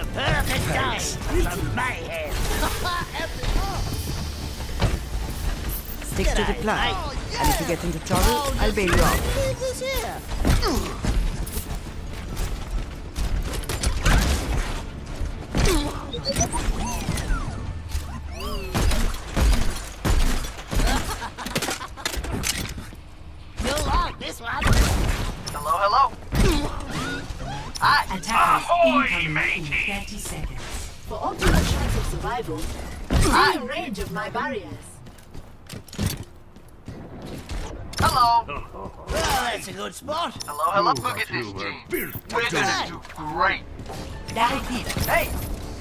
a perfect day for mayhem. Stick to the plan. And if you get into trouble, oh, I'll bail you out. Chance of survival, range of my barriers. Hello. Well, that's a good spot. Hello, hello. Look at this team. We're gonna do great. Dive in. Hey.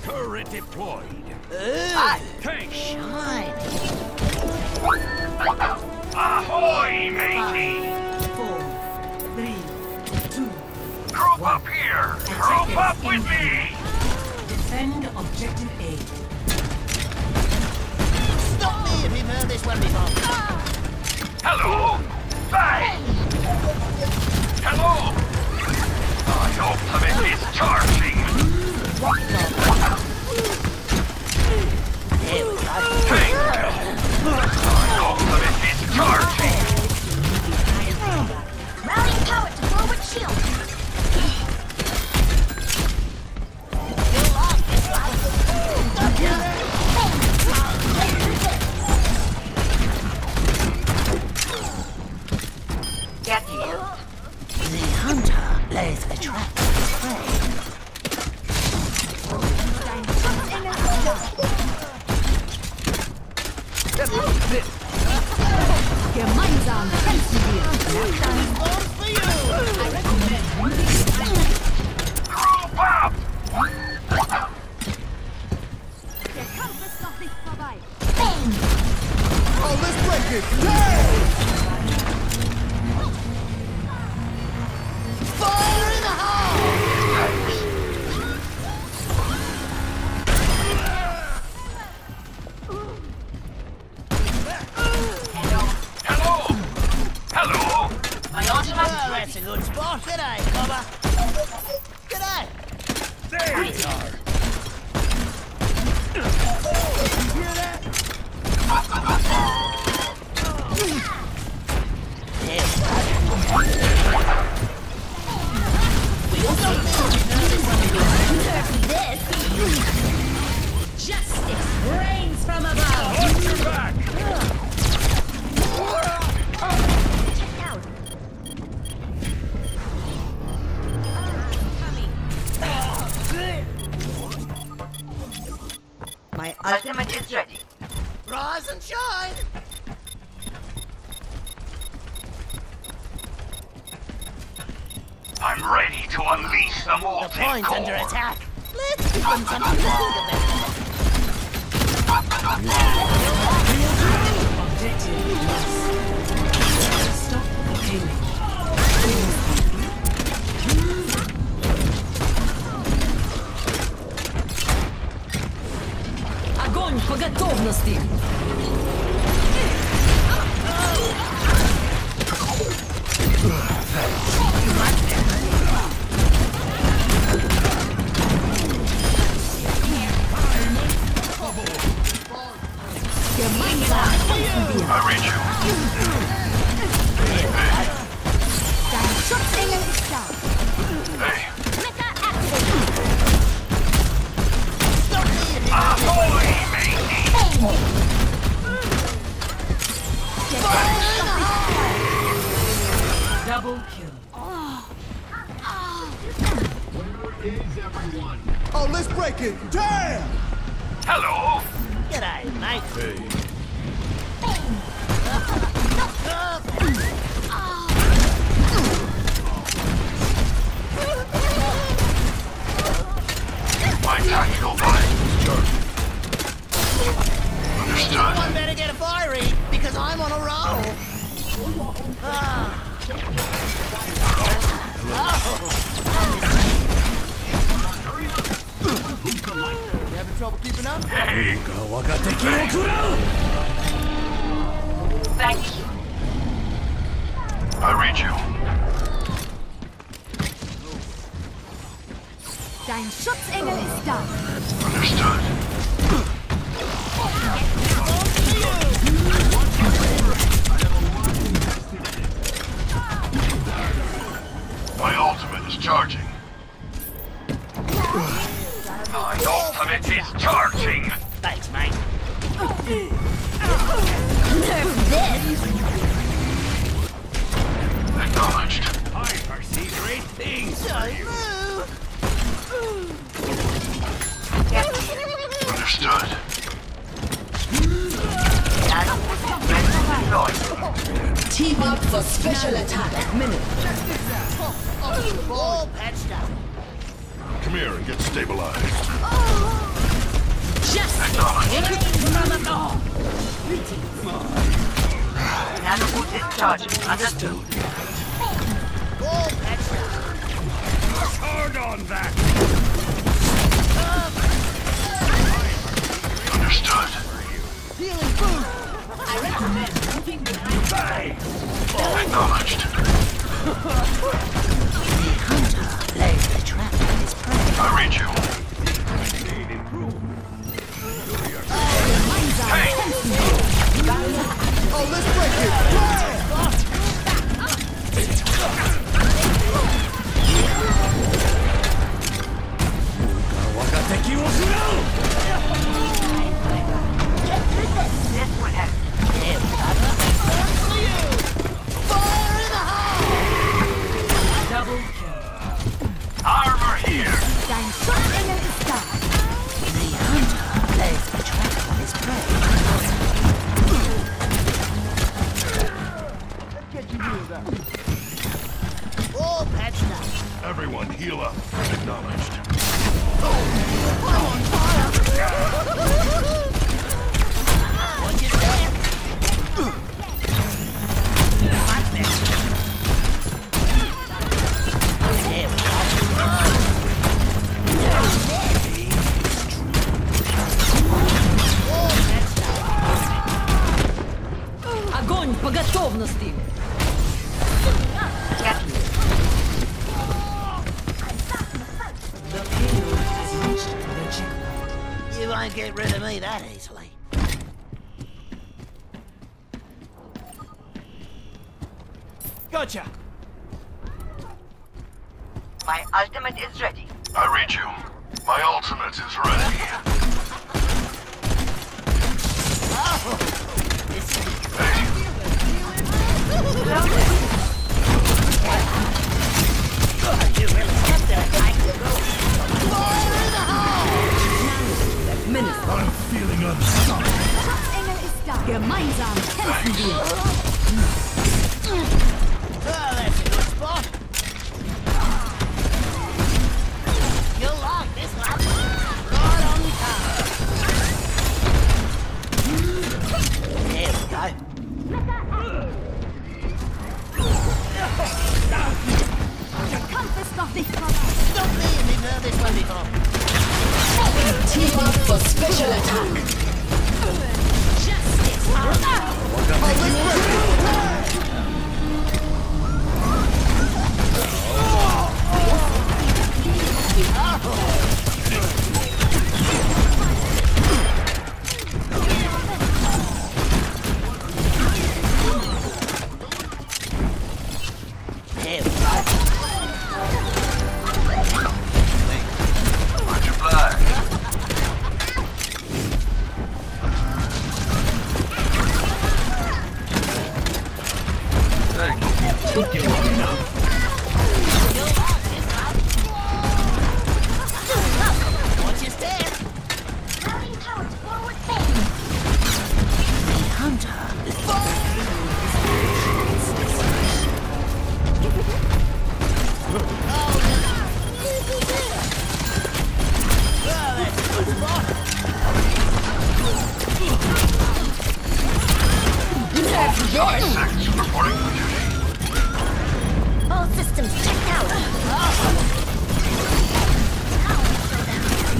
Turret deployed. Hi. Tank. Shine. Ahoy, matey. Four, three, two. Group up here. Group up with me. Defend objective A. Hello. Bang. Hello. Ah, My ultimate is charging. There we ultimate is charging. Oh, let's break it! Damn! the The molten point's under core. attack. Let's give them something to think about. Objective lost. Stop aiming. Огонь по готовности! Trouble keeping up? Hey. I got the key. Thank you. I read you. Dein Schutzengel ist da. Understood. Understood. Team up for special attack. Minute. All patched up. Come here and get stabilized. All patched up. Hard on that. Healing boost. I recommend moving behind. Bang! Oh, acknowledged. Hunter lays a trap for his prey. I Огонь по готовности! The payload has reached the checkpoint. You won't get rid of me that easily. Gotcha. My ultimate is ready. I read you. My ultimate is ready. You really have to attack. Six reporting for duty. All systems checked out.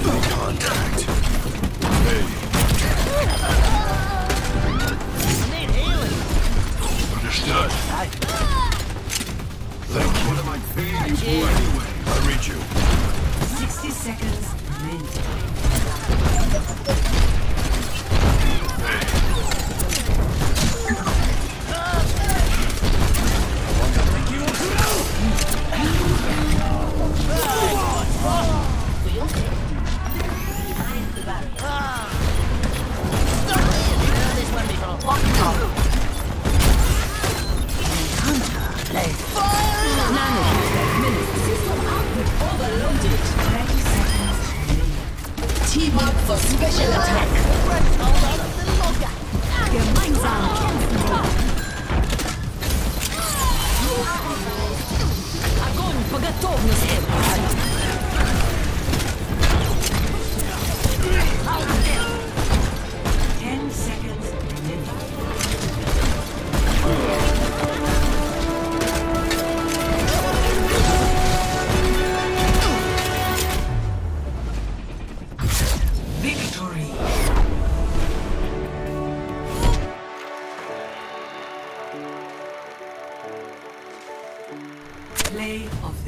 No contact. Hey, Need healing. understood. Thank you. What am I paying you for anyway? I read you. 60 seconds remaining.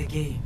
The game.